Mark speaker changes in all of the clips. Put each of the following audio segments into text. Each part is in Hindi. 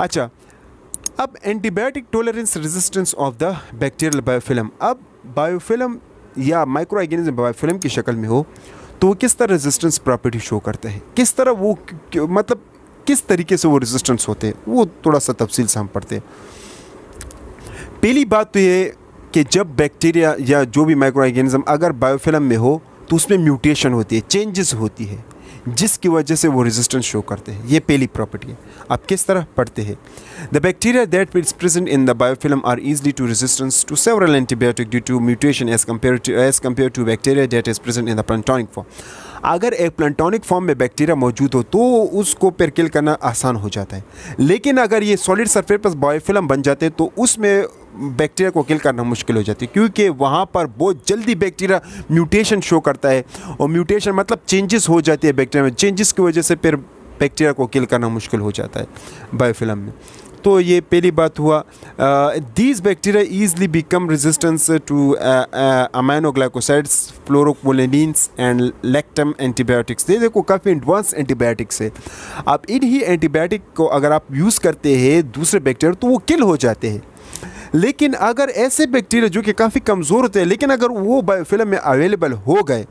Speaker 1: अच्छा अब antibiotic tolerance resistance of the bacterial biofilm अब बायोफिल्म या माइक्रो ऑर्गेनिज्म बायोफिल्म की शक्ल में हो तो वो किस तरह रेजिस्टेंस प्रॉपर्टी शो करते हैं? किस तरह वो मतलब किस तरीके से वो रेजिस्टेंस होते हैं? वो थोड़ा सा तफसील से हम पढ़ते हैं। पहली बात तो ये कि जब बैक्टीरिया या जो भी माइक्रो ऑर्गेनिज्म अगर बायोफिल्म में हो तो उसमें म्यूटेशन होती है चेंजेस होती है। जिसकी वजह से वो रेजिस्टेंस शो करते हैं। ये पहली प्रॉपर्टी है। आप किस तरह पढ़ते हैं? The bacteria that is present in the biofilm are easily to resistance to several antibiotic due to mutation as compare to as compare to bacteria that is present in the planktonic form अगर एक प्लांटोनिक फॉर्म में बैक्टीरिया मौजूद हो तो उसको पेरकिल करना आसान हो जाता है। लेकिन अगर ये सॉलिड सरफेस पर बायोफिल्म बन जाते तो उसमें बैक्टीरिया को किल करना मुश्किल हो जाती है, क्योंकि वहाँ पर बहुत जल्दी बैक्टीरिया म्यूटेशन शो करता है और म्यूटेशन मतलब चेंजेस हो जाती है बैक्टीरिया में। चेंजेस की वजह से फिर बैक्टीरिया को किल करना मुश्किल हो जाता है बायोफिल्म में। तो ये पहली बात हुआ। These bacteria easily become resistance to aminoglycosides fluoroquinolones and lactam antibiotics ये देखो काफ़ी एडवांस एंटीबायोटिक्स है। अब इन्हीं एंटीबायोटिक को अगर आप यूज़ करते हैं दूसरे बैक्टीरिया तो वो किल हो जाते हैं। लेकिन अगर ऐसे बैक्टीरिया जो कि काफ़ी कमज़ोर होते हैं, लेकिन अगर वो बायोफिल्म में अवेलेबल हो गए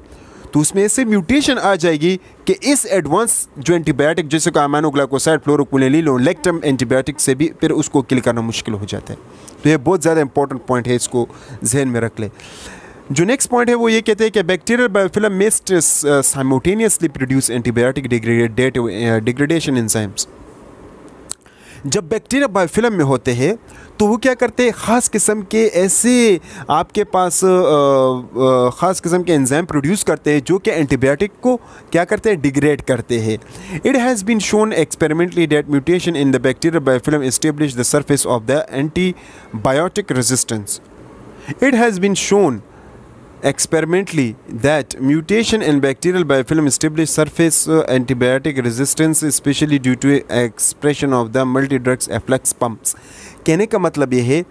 Speaker 1: तो उसमें ऐसे म्यूटेशन आ जाएगी कि इस एडवांस जो एंटीबायोटिक जैसे कि अमानोग्लाइकोसाइड फ्लोरोकुलिन लेक्टम एंटीबायोटिक से भी फिर उसको किल करना मुश्किल हो जाता है। तो ये बहुत ज़्यादा इंपॉर्टेंट पॉइंट है, इसको जहन में रख ले। जो नेक्स्ट पॉइंट है, वो ये कहते हैं कि bacterial biofilm must simultaneously produce antibiotic degradation enzymes जब बैक्टीरिया बायोफिल्म में होते हैं तो वो क्या करते हैं? ख़ास किस्म के ऐसे आपके पास ख़ास किस्म के एंजाइम प्रोड्यूस करते हैं, जो कि एंटीबायोटिक को क्या करते हैं? डिग्रेड करते हैं। It has been shown experimentally that mutation in the bacteria biofilm establish the surface of the antibiotic resistance it has been shown experimentally that mutation in bacterial biofilm establish surface uh, antibiotic resistance especially due to expression of the multi-drugs efflux pumps कहने का मतलब ये है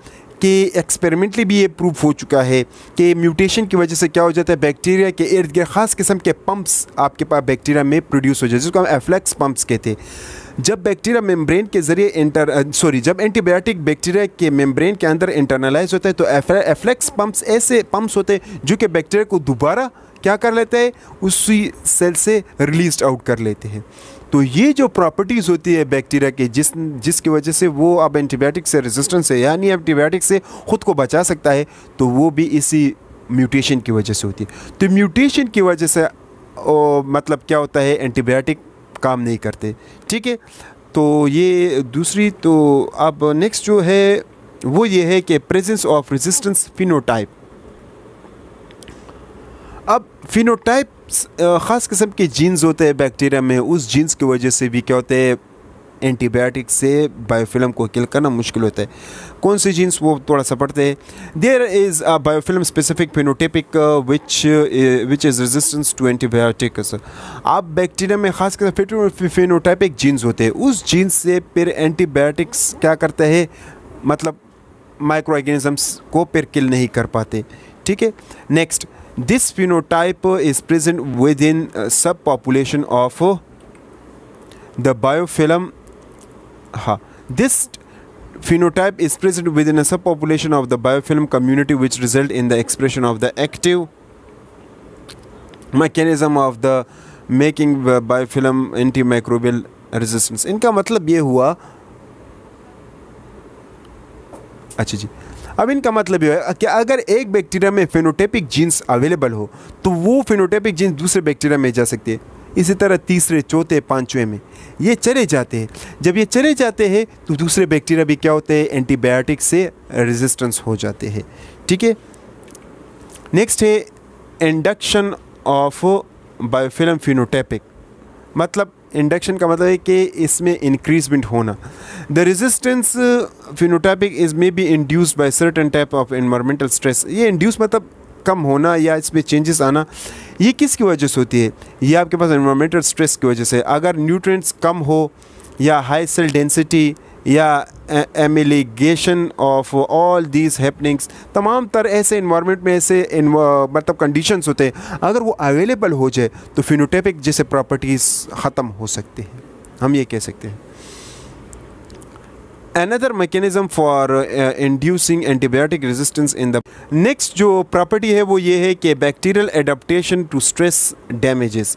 Speaker 1: कि एक्सपेरिमेंटली भी ये प्रूफ हो चुका है कि म्यूटेशन की वजह से क्या हो जाता है बैक्टीरिया के इर्द गिर्द ख़ास किस्म के पंप्स आपके पास बैक्टीरिया में प्रोड्यूस हो जाए जिसको हम एफ्लेक्स पंप्स कहते हैं जब बैक्टीरिया मेम्ब्रेन के ज़रिए इंटर सॉरी जब एंटीबायोटिक बैक्टीरिया के मेम्ब्रेन के अंदर इंटरनलाइज होता है तो एफ्लेक्स पम्प्स ऐसे पम्प्स होते हैं जो कि बैक्टीरिया को दोबारा क्या कर लेते हैं? उसी सेल से रिलीज़ आउट कर लेते हैं। तो ये जो प्रॉपर्टीज़ होती है बैक्टीरिया के जिस जिसकी वजह से वो अब एंटीबायोटिक से रेजिस्टेंस है यानी एंटीबायोटिक से ख़ुद को बचा सकता है तो वो भी इसी म्यूटेशन की वजह से होती है। तो म्यूटेशन की वजह से ओ, मतलब क्या होता है? एंटीबायोटिक काम नहीं करते। ठीक है? तो ये दूसरी तो अब नेक्स्ट जो है, वो ये है कि प्रेजेंस ऑफ़ रेजिस्टेंस फिनोटाइप अब फिनोटाइप ख़ास किस्म के जीन्स होते हैं बैक्टीरिया में, उस जीन्स की वजह से भी क्या होते हैं एंटीबायोटिक से बायोफिल्म को किल करना मुश्किल होता है। कौन सी जीन्स वो थोड़ा सा पढ़ते हैं? There is a biofilm specific phenotypic which which is resistance to antibiotics आप बैक्टीरिया में खास कर फिनोटाइपिक जीन्स होते हैं। उस जीन्स से फिर एंटीबायोटिक्स क्या करते हैं? मतलब माइक्रो ऑर्गेनिजम्स को फिर किल नहीं कर पाते। ठीक है? Next this phenotype is present within subpopulation of the biofilm हाँ this phenotype is present within subpopulation of the biofilm community which result in the expression of the active mechanism of the making biofilm antimicrobial resistance इनका मतलब ये हुआ अच्छा जी, अब इनका मतलब ये है कि अगर एक बैक्टीरिया में फिनोटेपिक जीन्स अवेलेबल हो तो वो फिनोटेपिक जीन्स दूसरे बैक्टीरिया में जा सकती है। इसी तरह तीसरे, चौथे, पाँचवें में। ये चले जाते हैं। जब ये चले जाते हैं तो दूसरे बैक्टीरिया भी क्या होते हैं? एंटीबायोटिक से रेजिस्टेंस हो जाते हैं। ठीक है? नेक्स्ट है इंडक्शन ऑफ़ बायोफिल्म फिनोटेपिक मतलब इंडक्शन का मतलब है कि इसमें इंक्रीजमेंट होना। The resistance phenotypic is may be induced by certain type of environmental stress ये इंड्यूस मतलब कम होना या इसमें चेंजेस आना। ये किसकी वजह से होती है? ये आपके पास इन्वामेंटल स्ट्रेस की वजह से। अगर न्यूट्रिएंट्स कम हो, या हाई सेल डेंसिटी या amalgamation of all these happenings तमाम तर ऐसे इन्वायरमेंट में ऐसे मतलब कंडीशंस होते हैं। अगर वो अवेलेबल हो जाए तो फिनोटेपिक जैसे प्रॉपर्टीज़ ख़त्म हो सकते हैं। हम ये कह सकते हैं। Mechanism for uh, inducing antibiotic resistance in the next जो प्रॉपर्टी है वो ये है कि bacterial adaptation to stress damages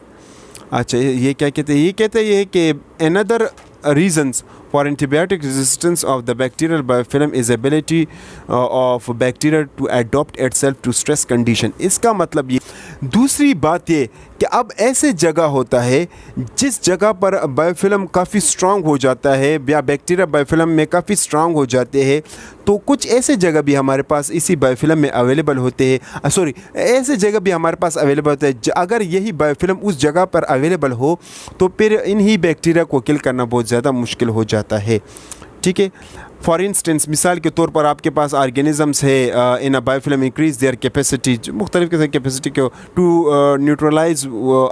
Speaker 1: अच्छा ये क्या कहते हैं ये कहते हैं है कि another reasons for antibiotic resistance of the bacterial biofilm is ability uh, of bacteria to adopt itself to stress condition इसका मतलब ये दूसरी बात ये कि अब ऐसे जगह होता है, जिस जगह पर बायोफिल्म काफ़ी स्ट्रांग हो जाता है, या बैक्टीरिया बायोफिल्म में काफ़ी स्ट्रांग हो जाते हैं तो कुछ ऐसे जगह भी हमारे पास इसी बायोफिल्म में अवेलेबल होते हैं। सॉरी ऐसे जगह भी हमारे पास अवेलेबल होते हैं अगर यही बायोफिल्म उस जगह पर अवेलेबल हो तो फिर इन्हीं बैक्टीरिया को किल करना बहुत ज़्यादा मुश्किल हो जाता है। ठीक है? फॉर इंस्टेंस मिसाल के तौर पर आपके पास ऑर्गेनिज़म्स है in a biofilm increase their capacity मुख्तलिफ़ किस्म की कैपेसिटी को to neutralise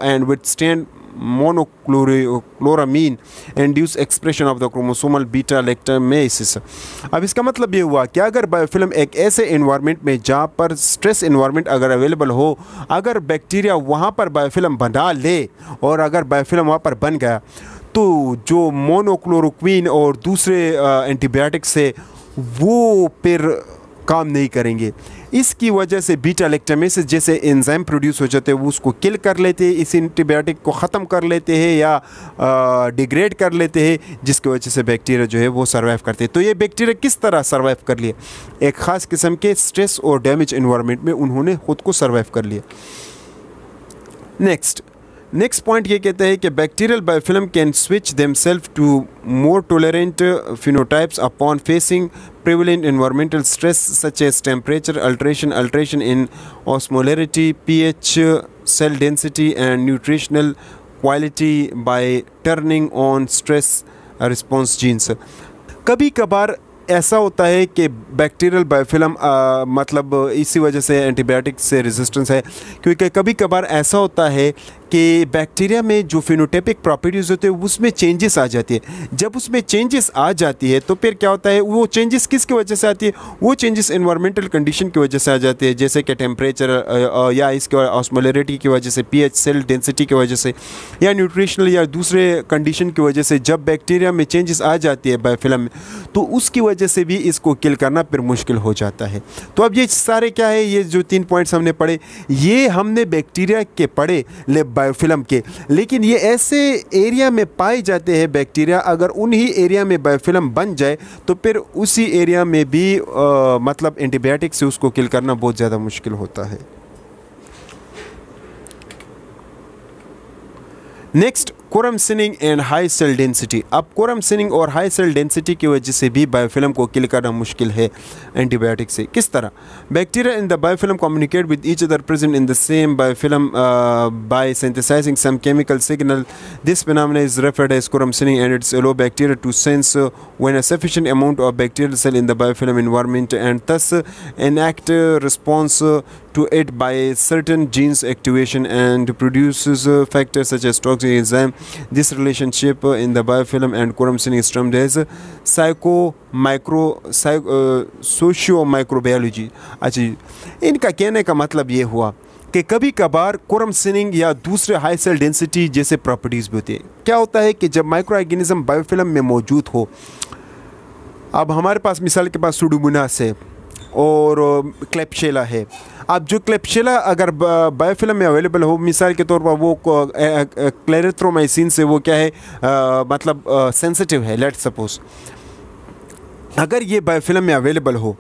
Speaker 1: and withstand monochloramine induce expression of the chromosomal beta lactamases अब इसका मतलब ये हुआ कि अगर बायोफिल्म एक ऐसे इन्वायरमेंट में जहाँ पर स्ट्रेस इन्वायरमेंट अगर अवेलेबल हो, अगर बैक्टीरिया वहाँ पर बायोफिल्म बना ले, और अगर बायोफिल्म वहाँ पर बन गया तो जो मोनोक्लोरोक्विन और दूसरे एंटीबायोटिक्स है वो फिर काम नहीं करेंगे। इसकी वजह से बीटा लेक्टामेसिस जैसे एंजाइम प्रोड्यूस हो जाते हैं, वो उसको किल कर लेते हैं, इस एंटीबायोटिक को ख़त्म कर लेते हैं या डिग्रेड कर लेते हैं, जिसकी वजह से बैक्टीरिया जो है, वो सर्वाइव करते हैं। तो ये बैक्टीरिया किस तरह सर्वाइव कर लिए? एक ख़ास किस्म के स्ट्रेस और डैमेज इन्वायरमेंट में उन्होंने ख़ुद को सर्वाइव कर लिया नेक्स्ट नेक्स्ट पॉइंट ये कहते हैं कि bacterial biofilm can switch them self to more tolerant phenotypes upon facing prevalent environmental stress such as temperature alteration alteration in osmolarity P H cell density and nutritional quality by turning on stress response genes कभी कभार ऐसा होता है कि बैक्टीरियल बायोफिल्म मतलब इसी वजह से एंटीबायोटिक से रेजिस्टेंस है, क्योंकि कभी कभार ऐसा होता है कि बैक्टीरिया में जो फिनोटेपिक प्रॉपर्टीज़ होते हैं, उसमें चेंजेस आ जाती है। जब उसमें चेंजेस आ जाती है तो फिर क्या होता है? वो चेंजेस किसकी वजह से आती है? वो चेंजेस इन्वायरमेंटल कंडीशन की वजह से आ जाती है। जैसे कि टेम्परेचर या इसके ऑस्मोलरिटी की वजह से पीएच सेल डेंसिटी की वजह से, या न्यूट्रिशनल या दूसरे कंडीशन की वजह से जब बैक्टीरिया में चेंजेस आ जाती है बायोफिल्म में तो उसकी वजह से भी इसको किल करना फिर मुश्किल हो जाता है। तो अब ये सारे क्या है? ये जो तीन पॉइंट्स हमने पढ़े, ये हमने बैक्टीरिया के पढ़े, ले बायोफिल्म के। लेकिन ये ऐसे एरिया में पाए जाते हैं बैक्टीरिया। अगर उन्हीं एरिया में बायोफिल्म बन जाए तो फिर उसी एरिया में भी आ, मतलब एंटीबायोटिक से उसको किल करना बहुत ज़्यादा मुश्किल होता है। Next quorum sensing and high cell density अब कोरम सिनिंग और हाई सेल डेंसिटी की वजह से भी बायोफिल्म को किल करना मुश्किल है एंटीबायोटिक से। किस तरह? Bacteria in the biofilm communicate with each other present in the same biofilm by synthesising some chemical signal this phenomena is referred as quorum sensing and it's allow bacteria to sense when a sufficient amount of bacterial cell in the biofilm environment and thus enact response to it by certain genes activation and produce factors such as toxic exam this relationship uh, in the biofilm and quorum sinning is termed as psycho micro socio microbiology अच्छा इनका कहने का मतलब ये हुआ कि कभी कभार कोरम सिनिंग या दूसरे हाई सेल डेंसिटी जैसे प्रॉपर्टीज़ भी होती है। क्या होता है कि जब माइक्रो ऑर्गेनिज्म बायोफिल्म में मौजूद हो अब हमारे पास मिसाल के पास सुडुमुनास है। और क्लेपशेला है। अब जो क्लेपशेला अगर बायोफिल्म में अवेलेबल हो मिसाल के तौर पर वो क्लेरेथ्रोमाइसिन से वो क्या है आ, मतलब सेंसिटिव है लेट सपोज़ अगर ये बायोफिल्म में अवेलेबल हो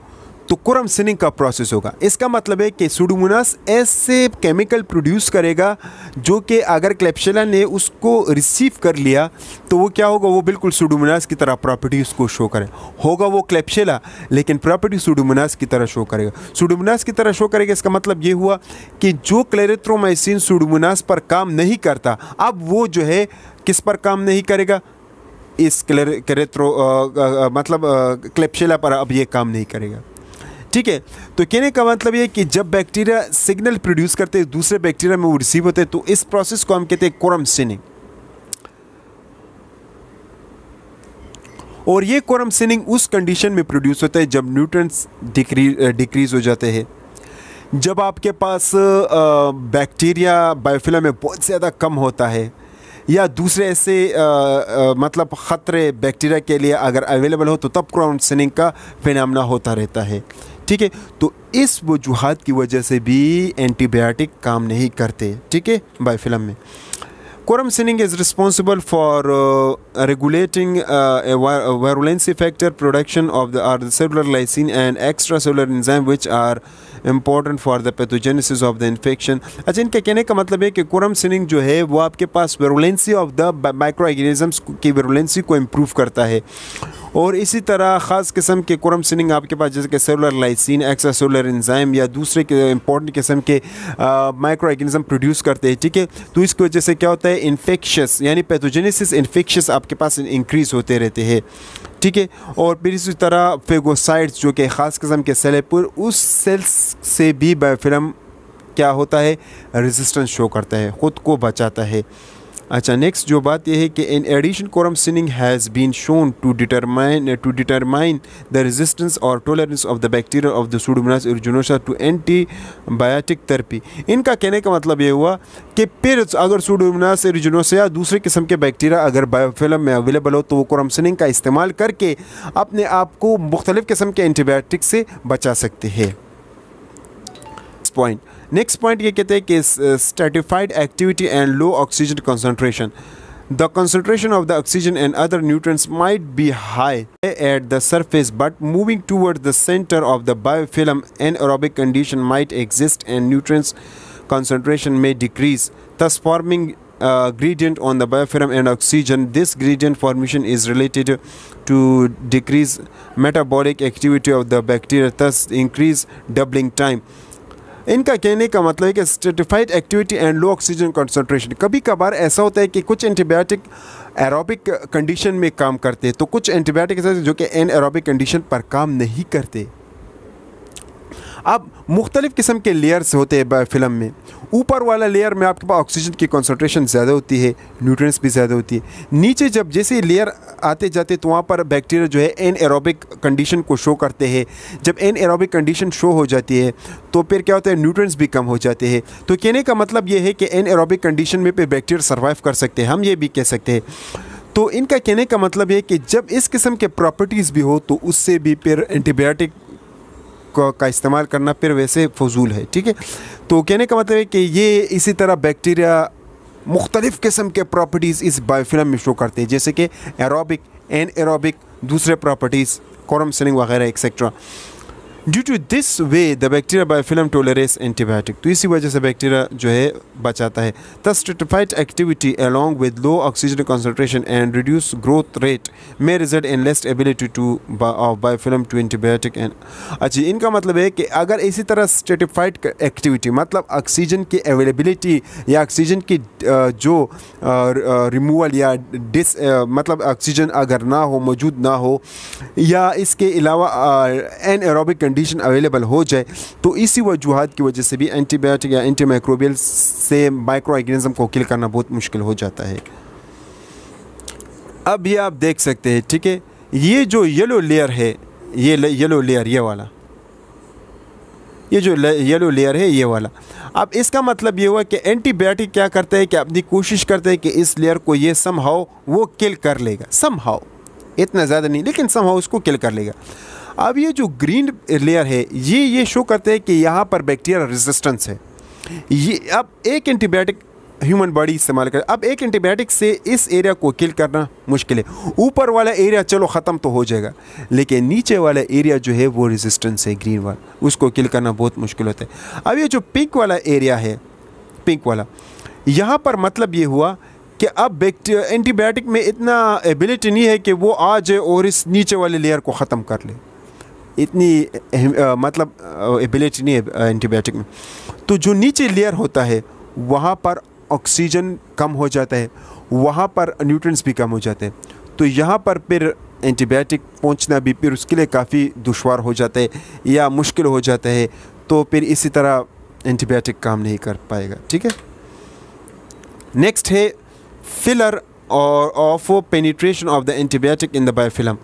Speaker 1: तो कुरम सिनिंग का प्रोसेस होगा। इसका मतलब है कि सुडोमोनास ऐसे केमिकल प्रोड्यूस करेगा जो कि अगर क्लेप्शला ने उसको रिसीव कर लिया तो वो क्या होगा? वो बिल्कुल सुडोमोनास की तरह प्रॉपर्टी उसको शो करे। होगा वो क्लेप्शेला लेकिन प्रॉपर्टी सुडोमोनास की तरह शो करेगा। सुडोमोनास की तरह शो करेगा, इसका मतलब ये हुआ कि जो क्लेरेथ्रोमाइसिन सुडोमोनास पर काम नहीं करता, अब वो जो है, किस पर काम नहीं करेगा? इस क्लेरेथ्रो मतलब क्लेप्शेला पर अब ये काम नहीं करेगा। ठीक है? तो कहने का मतलब ये कि जब बैक्टीरिया सिग्नल प्रोड्यूस करते हैं दूसरे बैक्टीरिया में वो रिसीव होते हैं तो इस प्रोसेस को हम कहते हैं कोरम सिनिंग और ये कोरम सिनिंग उस कंडीशन में प्रोड्यूस होता है जब न्यूट्रंस डिक्रीज हो जाते हैं। जब आपके पास बैक्टीरिया बायोफिला में बहुत ज़्यादा कम होता है या दूसरे ऐसे आ, आ, मतलब ख़तरे बैक्टीरिया के लिए अगर अवेलेबल हो तो तब क्राउन सिनिंग का फिनामना होता रहता है। ठीक है? तो इस वजूहत की वजह से भी एंटीबायोटिक काम नहीं करते। ठीक है? बाई फ़िल्म में। Quorum sensing is responsible for regulating virulence factor production of the are the lysin and extracellular enzyme which are extracellular for the pathogenesis of the infection. अच्छा इनके कहने का मतलब है कि कुरम सिनिंग जो है, वो आपके पास virulence of the microorganisms की वेरुलेंसी को इम्प्रूव करता है। और इसी तरह ख़ास किस्म के कुरम सिनिंग आपके पास, जैसे कि cellular lysin extracellular enzyme या दूसरे के इंपॉर्टेंट किस्म के माइक्रो ऑर्गेनिज्म प्रोड्यूस करते हैं, ठीक है? तो इसकी वजह से क्या होता है? इन्फेक्शस यानी पैथोजेनेसिस इन्फेक्शस आपके पास इंक्रीज़ होते रहते हैं। ठीक है? और फिर इसी तरह फेगोसाइट्स जो कि ख़ास किस्म के सेल है उस सेल्स से भी बायोफिल्म क्या होता है? रेजिस्टेंस शो करता है, ख़ुद को बचाता है। अच्छा नेक्स्ट जो बात यह है कि in addition quorum sensing has been shown to determine to determine the resistance और tolerance of the bacteria of the Pseudomonas aeruginosa to antibiotic therapy इनका कहने का मतलब ये हुआ कि फिर अगर सूडोमोनास इर्जुनोसा या दूसरे किस्म के बैक्टीरिया अगर बायोफिल्म में अवेलेबल हो तो वो कोरम सिनिंग का इस्तेमाल करके अपने आप को मुख्तलिफ़ किस्म के एंटीबायोटिक से बचा सकते हैं। next point next point ye kehte hai uh, ki stratified activity and low oxygen concentration the concentration of the oxygen and other nutrients might be high at the surface, but moving towards the center of the biofilm, anaerobic condition might exist and nutrients concentration may decrease, thus forming gradient on the biofilm and oxygen. This gradient formation is related to decrease metabolic activity of the bacteria, thus increase doubling time. इनका कहने का मतलब है कि stratified activity and low oxygen concentration कभी कभार ऐसा होता है कि कुछ एंटीबायोटिक एरोबिक कंडीशन में काम करते हैं तो कुछ एंटीबायोटिक जो कि एन एरोबिक कंडीशन पर काम नहीं करते। अब मुख्तलिफ़ किस्म के लेयर्स होते हैं फ़िल्म में। ऊपर वाला लेयर में आपके पास ऑक्सीजन की कंसनट्रेशन ज़्यादा होती है न्यूट्रिएंट्स भी ज़्यादा होती है। नीचे जब जैसे लेयर आते जाते तो वहाँ पर बैक्टीरिया जो है एन एरोबिक कंडीशन को शो करते हैं। जब एन एरोबिक कंडीशन शो हो जाती है तो फिर क्या होता है न्यूट्रिएंट्स भी कम हो जाते हैं। तो कहने का मतलब ये है कि एन एरोबिक कंडीशन में फिर बैक्टीरिया सर्वाइव कर सकते हैं, हम ये भी कह सकते हैं। तो इनका कहने का मतलब है कि जब इस किस्म के प्रॉपर्टीज़ भी हो तो उससे भी फिर एंटीबायोटिक का इस्तेमाल करना फिर वैसे फजूल है, ठीक है? तो कहने का मतलब है कि ये इसी तरह बैक्टीरिया मुख्तलिफ़ किस्म के प्रॉपर्टीज़ इस बायोफिल्म में शो करते हैं, जैसे कि एरोबिक एन एरोबिक दूसरे प्रॉपर्टीज़ कॉरम सिलिंग वगैरह etcetera due to this way the bacteria biofilm tolerates antibiotic तो इसी वजह से बैक्टीरिया जो है, बचाता है। The stratified activity along with low oxygen concentration and reduce growth rate may result in least ability to of biofilm to antibiotic and अच्छा इनका मतलब है कि अगर इसी तरह स्ट्रेटिफाइड एक्टिविटी मतलब ऑक्सीजन की अवेलेबिलिटी या ऑक्सीजन की जो रिमूवल या डिस मतलब ऑक्सीजन अगर ना हो, मौजूद ना हो, या इसके अलावा एन एरोबिक कंडीशन अवेलेबल हो जाए तो इसी वजूहत की वजह से भी एंटीबायोटिक या एंटी माइक्रोबियल से माइक्रो ऑर्गेनिज्म को किल करना बहुत मुश्किल हो जाता है। अब ये आप देख सकते हैं, ठीक है? ये जो येलो लेयर है, ये येलो लेयर ये वाला। ये जो येलो लेयर है, ये वाला। अब इसका मतलब ये हुआ कि एंटीबायोटिक क्या करता है कि अपनी कोशिश करते हैं कि इस लेयर को ये सम वो किल कर लेगा। सम इतना ज़्यादा नहीं, लेकिन सम उसको किल कर लेगा। अब ये जो ग्रीन लेयर है, ये ये शो करते हैं कि यहाँ पर बैक्टीरिया रेजिस्टेंस है। ये, अब एक एंटीबायोटिक ह्यूमन बॉडी इस्तेमाल कर, अब एक एंटीबायोटिक से इस एरिया को किल करना मुश्किल है। ऊपर वाला एरिया चलो ख़त्म तो हो जाएगा, लेकिन नीचे वाला एरिया जो है वो रेजिस्टेंस है ग्रीन वाला। उसको किल करना बहुत मुश्किल होता है। अब ये जो पिंक वाला एरिया है पिंक वाला, यहाँ पर मतलब ये हुआ कि अब एंटीबायोटिक में इतना एबिलिटी नहीं है कि वो आ जाए और इस नीचे वाले लेयर को ख़त्म कर ले। इतनी आ, मतलब एबिलिटी नहीं है एंटीबायोटिक में। तो जो नीचे लेयर होता है वहाँ पर ऑक्सीजन कम हो जाता है वहाँ पर न्यूट्रंस भी कम हो जाते हैं। तो यहाँ पर फिर एंटीबायोटिक पहुँचना भी फिर उसके लिए काफ़ी दुशवार हो जाता है या मुश्किल हो जाता है तो फिर इसी तरह एंटीबायोटिक काम नहीं कर पाएगा ठीक है? नेक्स्ट है failure of penetration of the antibiotic in the biofilm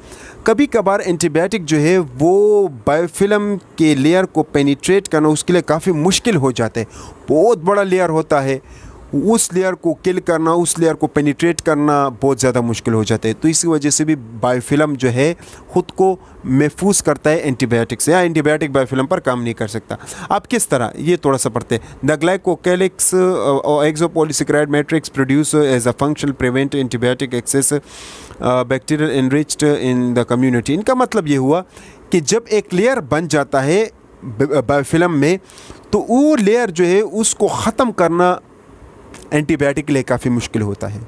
Speaker 1: कभी कभार एंटीबायोटिक जो है, वो बायोफिल्म के लेयर को पेनिट्रेट करना उसके लिए काफ़ी मुश्किल हो जाते हैं। बहुत बड़ा लेयर होता है। उस लेयर को किल करना, उस लेयर को पेनिट्रेट करना बहुत ज़्यादा मुश्किल हो जाता है। तो इसी वजह से भी बायोफिल्म जो है, ख़ुद को महफूज करता है एंटीबायोटिक से। या एंटीबायोटिक बायोफिल्म पर काम नहीं कर सकता। अब किस तरह? ये थोड़ा सा पढ़ते हैं। The glycocalyx exopolysaccharide matrix produce as a function prevent antibiotic access bacterial enriched in the community इनका मतलब ये हुआ कि जब एक लेयर बन जाता है बायोफिल्म में तो वो लेयर जो है, उसको ख़त्म करना एंटीबायोटिक के लिए काफ़ी मुश्किल होता है।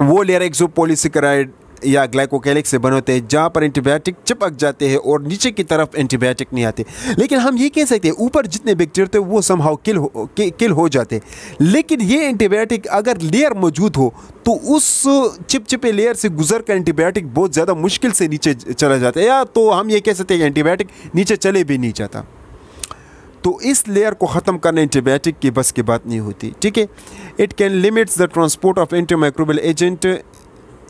Speaker 1: वो लेयर एक्सोपोलिसिक्राइड या ग्लाइकोकैलिक से बने होते हैं, जहाँ पर एंटीबायोटिक चिपक जाते हैं और नीचे की तरफ़ एंटीबायोटिक नहीं आते। लेकिन हम ये कह सकते हैं, ऊपर जितने बैक्टीरिया थे वो समहाउ किल हो किल हो जाते लेकिन ये एंटीबायोटिक अगर लेयर मौजूद हो तो उस चिपचिपे लेयर से गुजर कर एंटीबायोटिक बहुत ज़्यादा मुश्किल से नीचे चला जाता है। या तो हम ये कह सकते हैं एंटीबायोटिक नीचे चले भी नहीं जाता। तो इस लेयर को ख़त्म करना एंटीबायोटिक की बस की बात नहीं होती, ठीक है? It can limits the transport of antimicrobial agent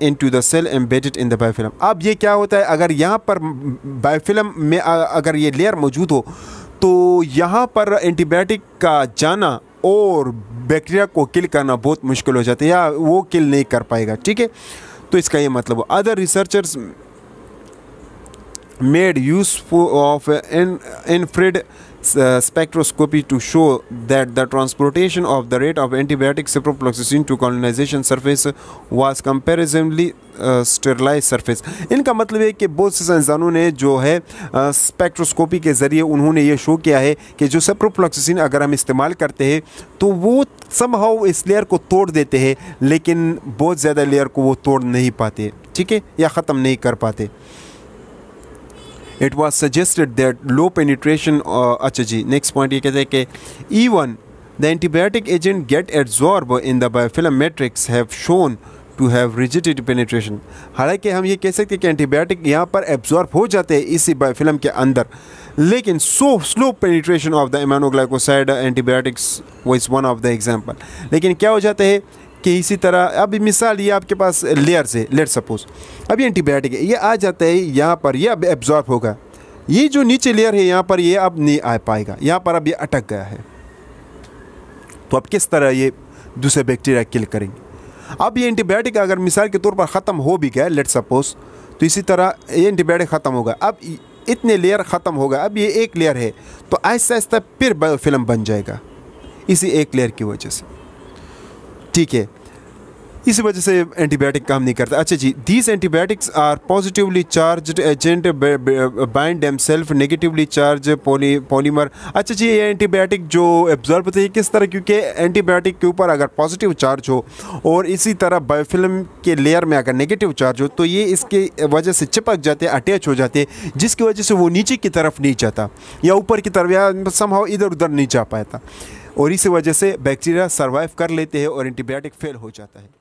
Speaker 1: into the cell embedded in the biofilm अब ये क्या होता है? अगर यहाँ पर बायोफिल्म में अगर ये लेयर मौजूद हो तो यहाँ पर एंटीबायोटिक का जाना और बैक्टीरिया को किल करना बहुत मुश्किल हो जाता है, या वो किल नहीं कर पाएगा, ठीक है? तो इसका ये मतलब other researchers made use of infrared uh, spectroscopy to show that the transportation of the rate of antibiotic ciprofloxacin to colonization surface was sterilise uh, surface इनका मतलब है कि बहुत से साइंसदानों ने जो है स्पेक्ट्रोस्कोपी uh, के ज़रिए उन्होंने ये शो किया है कि जो सेप्रोफ्लॉक्सिन अगर हम इस्तेमाल करते हैं तो वो समहाउ इस लेयर को तोड़ देते हैं लेकिन बहुत ज़्यादा लेयर को वो तोड़ नहीं पाते। ठीक है? या ख़त्म नहीं कर पाते। It was suggested that low penetration अच्छा जी नेक्स्ट पॉइंट ये कहते हैं कि even the antibiotic agent get absorb in the biofilm matrix have shown to have rigidity penetration हालाँकि हम ये कह सकते हैं कि एंटीबायोटिक यहाँ पर एब्जॉर्ब हो जाते हैं इसी बायोफिल्म के अंदर। लेकिन so slow penetration of the aminoglycoside antibiotics वो is one of the example लेकिन क्या हो जाता है? कि इसी तरह अब मिसाल ये आपके पास लेयर से लेट सपोज़ ये एंटीबायोटिक है, ये आ जाता है यहाँ पर, ये अब एब्जॉर्ब होगा। ये जो नीचे लेयर है, यहाँ पर ये अब नहीं आ पाएगा, यहाँ पर अब ये अटक गया है। तो अब किस तरह ये दूसरे बैक्टीरिया किल करेंगे? अब ये एंटीबायोटिक अगर मिसाल के तौर पर ख़त्म हो भी गया लेट सपोज़ तो इसी तरह ये एंटीबायोटिक ख़त्म होगा। अब इतने लेयर ख़त्म होगा, अब ये एक लेयर है तो आहिस्ता आहिस्ता फिर फ़िल्म बन जाएगा, इसी एक लेयर की वजह से। ठीक है। इसी वजह से एंटीबायोटिक काम नहीं करता। अच्छा जी these antibiotics are positively charge agent bind them self negatively charge polymer अच्छा जी, ये एंटीबायोटिक जो एब्जॉर्ब होते हैं किस तरह? क्योंकि एंटीबायोटिक के ऊपर अगर पॉजिटिव चार्ज हो और इसी तरह बायोफिल्म के लेयर में अगर नेगेटिव चार्ज हो तो ये इसके वजह से चिपक जाते अटैच हो जाते जिसकी वजह से वो नीचे की तरफ़ नहीं जाता या ऊपर की तरफ़ या समहाउ इधर उधर नहीं जा पाता। और इसी वजह से बैक्टीरिया सर्वाइव कर लेते हैं और एंटीबायोटिक फेल हो जाता है।